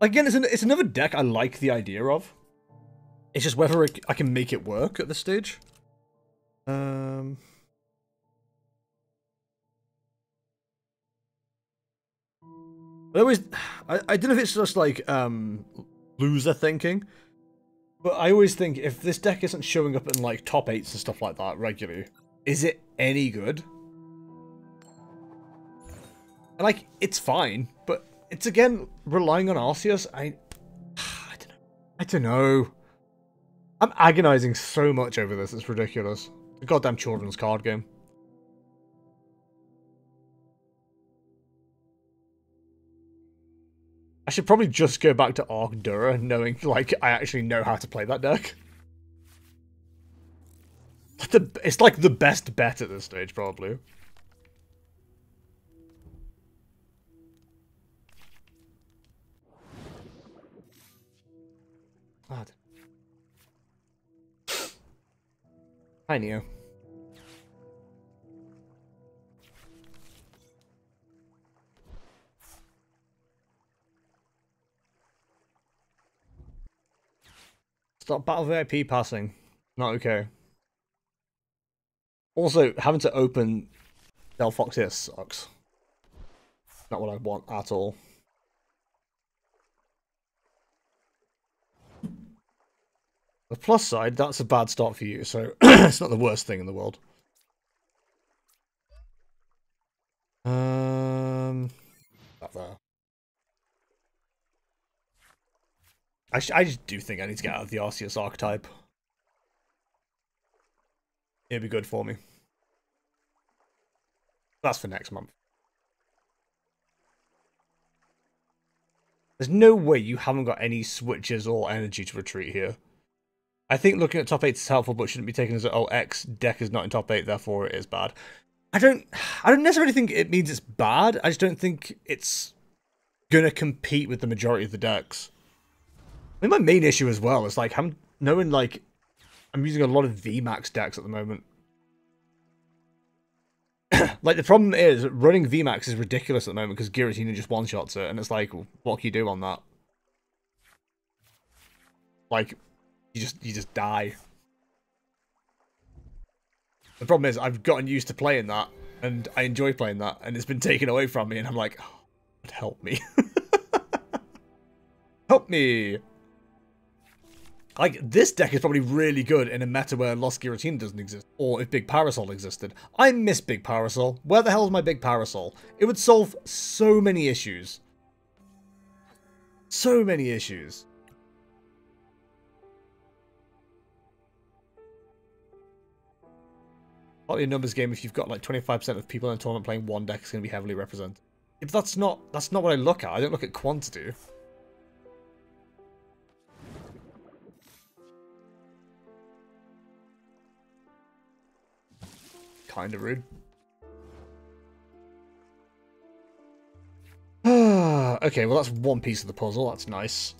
Again, it's, an, it's another deck I like the idea of. It's just whether it, I can make it work at this stage. Um... I always, I, I don't know if it's just like um, loser thinking, but I always think if this deck isn't showing up in like top eights and stuff like that regularly, is it any good? Like, it's fine, but it's again relying on Arceus. I, I don't know. I don't know. I'm agonizing so much over this. It's ridiculous. The goddamn children's card game. I should probably just go back to Arc Dura, knowing, like, I actually know how to play that deck. It's like the best bet at this stage, probably. Hi, Neo. Stop Battle VIP passing. Not okay. Also, having to open Delphox here sucks. Not what I want at all. The plus side, that's a bad start for you, so it's not the worst thing in the world. Um, that there. I, I just do think I need to get out of the Arceus archetype. It'd be good for me. That's for next month. There's no way you haven't got any switches or energy to retreat here. I think looking at top 8 is helpful, but shouldn't be taken as, oh, X deck is not in top 8, therefore it is bad. I don't, I don't necessarily think it means it's bad. I just don't think it's going to compete with the majority of the decks. I mean, my main issue as well is like I'm knowing like I'm using a lot of VMAX decks at the moment. like the problem is running VMAX is ridiculous at the moment because Giratina just one shots it, and it's like, what can you do on that? Like, you just you just die. The problem is I've gotten used to playing that, and I enjoy playing that, and it's been taken away from me, and I'm like, oh, help me, help me. Like, this deck is probably really good in a meta where Lost Giratina doesn't exist. Or if Big Parasol existed. I miss Big Parasol. Where the hell is my Big Parasol? It would solve so many issues. So many issues. Partly a numbers game if you've got like 25% of people in a tournament playing one deck is going to be heavily represented. If that's not that's not what I look at. I don't look at quantity. kind of rude. okay, well that's one piece of the puzzle. That's nice.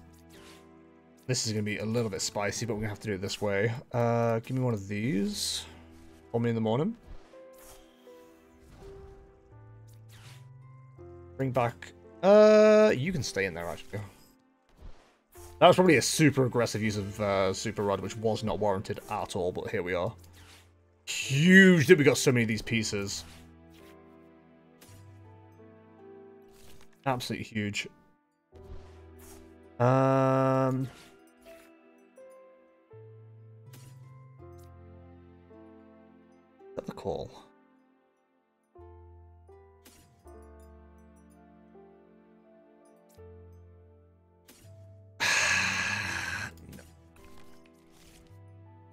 This is going to be a little bit spicy, but we're going to have to do it this way. Uh, give me one of these. Me in the morning. Bring back... Uh, you can stay in there, actually. That was probably a super aggressive use of uh, Super Rod, which was not warranted at all, but here we are huge that we got so many of these pieces. Absolutely huge. Um... The call.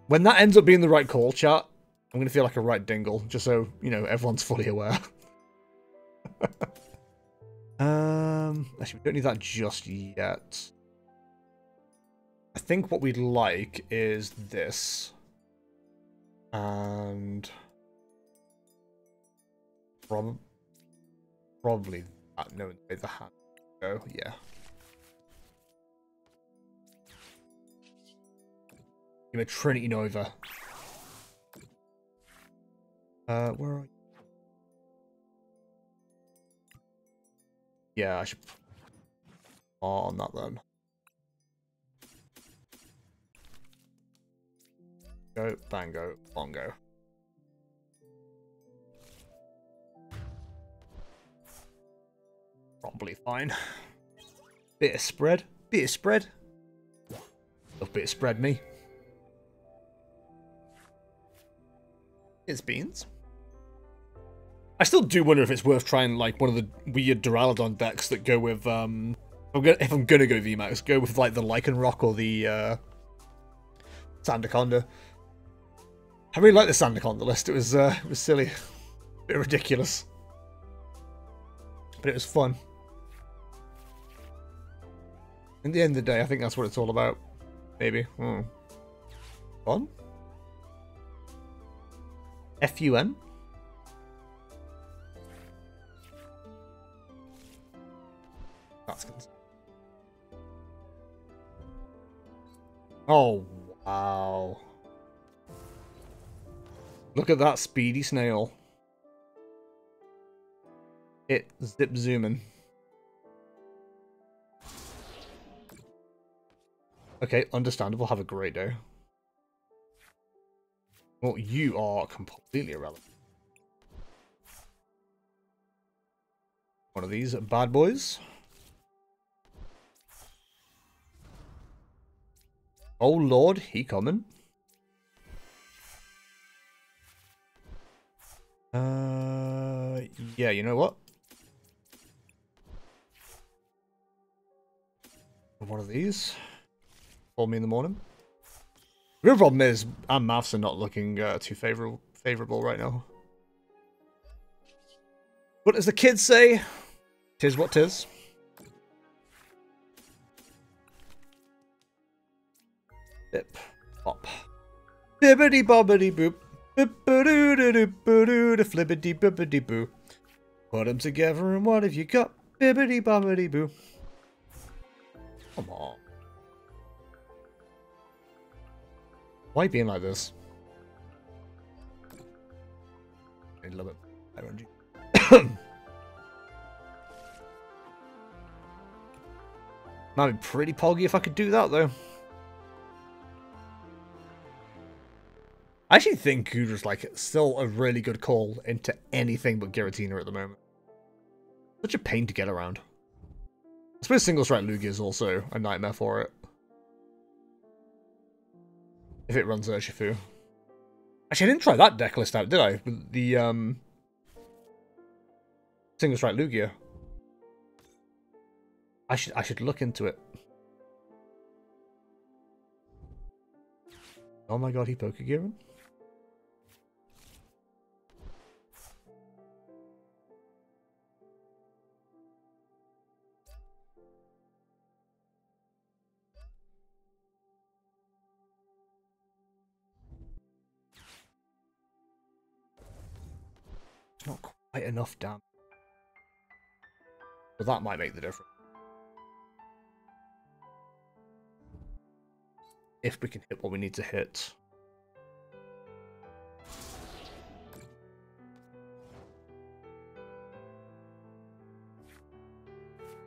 When that ends up being the right call, chat, I'm going to feel like a right dingle, just so, you know, everyone's fully aware. um, actually, we don't need that just yet. I think what we'd like is this. And... Prob probably that, the way the hand go, yeah. Give me Trinity Nova. Uh, where are you? Yeah, I should on that then. Go, bango, bongo. Probably fine. Bit of spread. Bit of spread. A bit of spread me. It's beans. I still do wonder if it's worth trying like one of the weird Duraludon decks that go with um if I'm gonna, if I'm gonna go VMAX, go with like the Lycanroc or the uh Sandaconda. I really like the Sandaconda list. It was uh it was silly. A bit ridiculous. But it was fun. In the end of the day, I think that's what it's all about. Maybe. Hmm. Fun? F-U-N? That's good. Oh, wow. Look at that speedy snail. It zip zooming. Okay, understandable. Have a great day. Well, you are completely irrelevant. One of these bad boys. Oh lord, he coming. Uh, yeah, you know what? One of these. Call me in the morning. The real problem is, our maths are not looking uh, too favorable favorable right now. What does the kids say? Tis what tis. Bip. Bop. Bibbity bobbity boop. Flippity bippity boo. Put them together and what have you got? Bibbity bobbity boo. Come on. Why being like this? I love it. I. Might be pretty poggy if I could do that though. I actually think Goodra's like still a really good call into anything but Giratina at the moment. Such a pain to get around. I suppose single strike Lugia is also a nightmare for it. If it runs Urshifu. Actually, I didn't try that deck list out, did I? The, um... Single Strike Lugia. I should, I should look into it. Oh my god, he Pokegearing? Quite enough damage. But that might make the difference. If we can hit what we need to hit.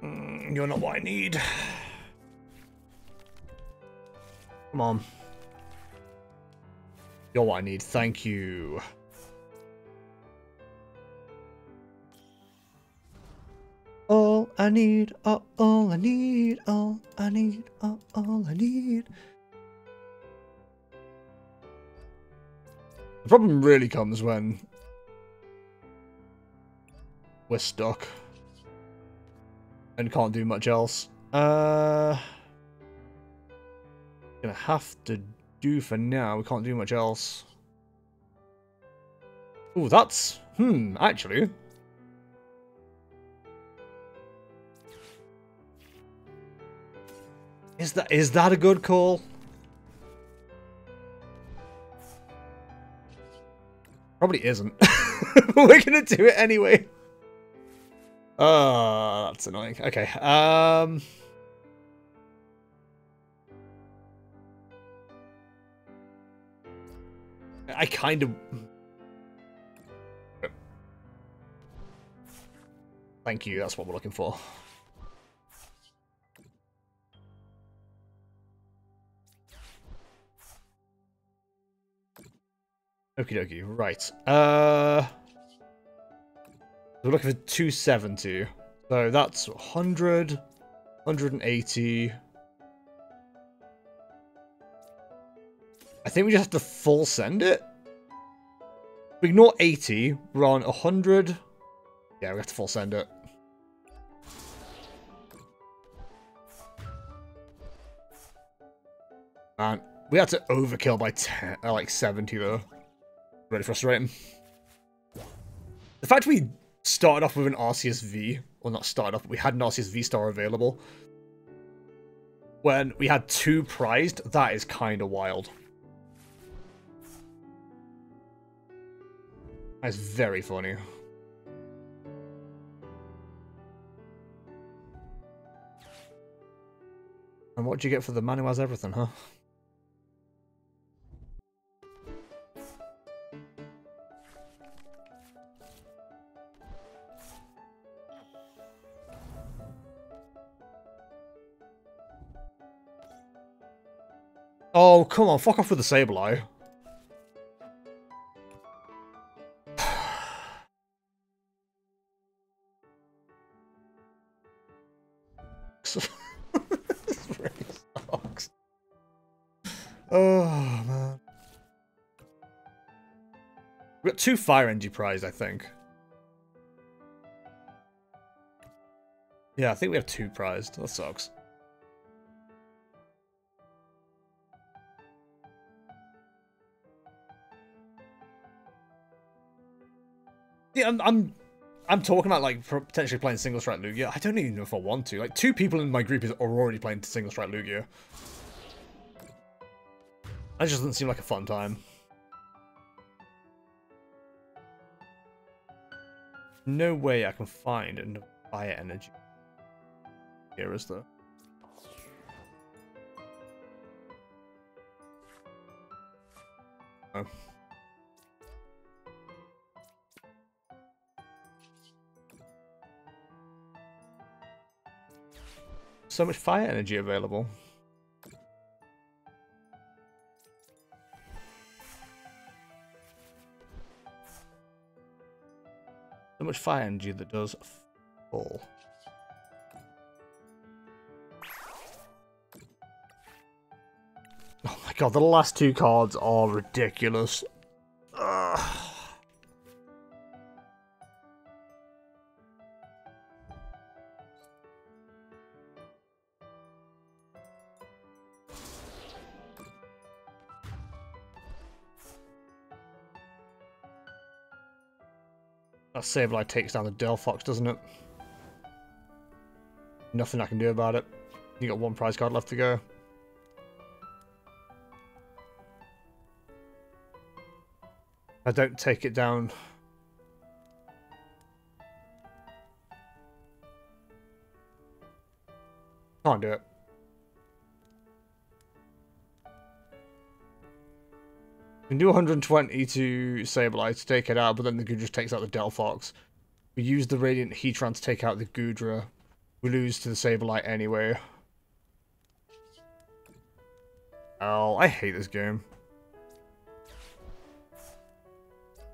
Mm, you're not what I need. Come on. You're what I need. Thank you. I need, all, all I need, all I need, all, all I need. The problem really comes when we're stuck and can't do much else. Uh, gonna have to do for now. We can't do much else. Oh, that's hmm. Actually, Is that is that a good call? Probably isn't. We're gonna do it anyway. Oh, that's annoying. Okay. Um. I kind of. Thank you. That's what we're looking for. Okie dokie, right. Uh, we're looking for 270. So that's 100, 180. I think we just have to full send it. We ignore 80, we're on 100. Yeah, we have to full send it. Man, we had to overkill by 10, uh, like 70 though. Really frustrating. The fact we started off with an Arceus V, well not started off, but we had an Arceus V star available. When we had two prized, that is kind of wild. That's very funny. And what do you get for the man who has everything, huh? Oh, come on, fuck off with the Sableye. this really sucks. Oh, man. We've got two Fire Energy Prize, I think. Yeah, I think we have two prized. That sucks. Yeah, I'm, I'm, I'm talking about like potentially playing single strike Lugia. I don't even know if I want to. Like two people in my group is are already playing single strike Lugia. That just doesn't seem like a fun time. No way I can find enough fire energy. Here is there? Oh. So much fire energy available. So much fire energy that does full. Oh my god, the last two cards are ridiculous. That Sableye takes down the Delphox, doesn't it? Nothing I can do about it. You got one prize card left to go. I don't take it down. Can't do it. We can do 120 to Sableye to take it out, but then the Goodra takes out the Delphox. We use the Radiant Heatran to take out the Goodra. We lose to the Sableye anyway. Oh, I hate this game.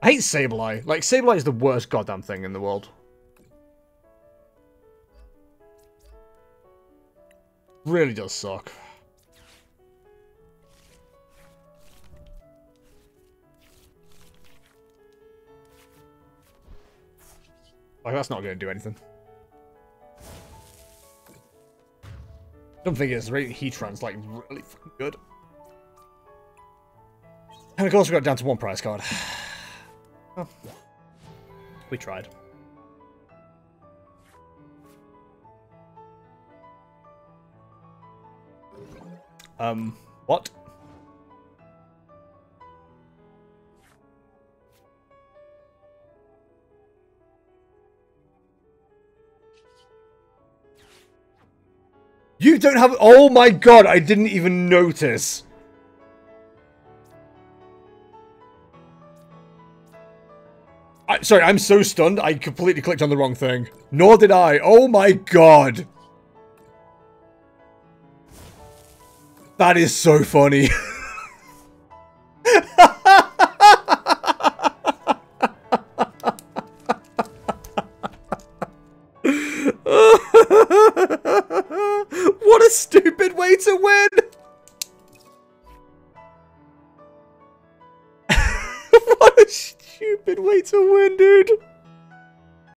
I hate Sableye. Like, Sableye is the worst goddamn thing in the world. Really does suck. Like, that's not going to do anything. Don't think it's really Heatran's like really fucking good. And of course we got down to one prize card. well, we tried. Um, what? You don't have... Oh my god, I didn't even notice. I, sorry, I'm so stunned, I completely clicked on the wrong thing. Nor did I. Oh my god. That is so funny. to win, dude.